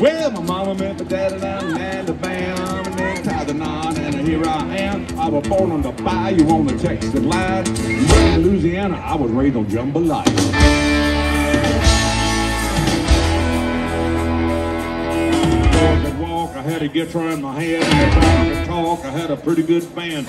Well, my mama met my dad and I man the band and then tied the knot and here I am. I was born on the bayou on the Texas line. In Louisiana, I was raised on jambalaya. I I had a guitar in my hand, and I could talk, I had a pretty good band.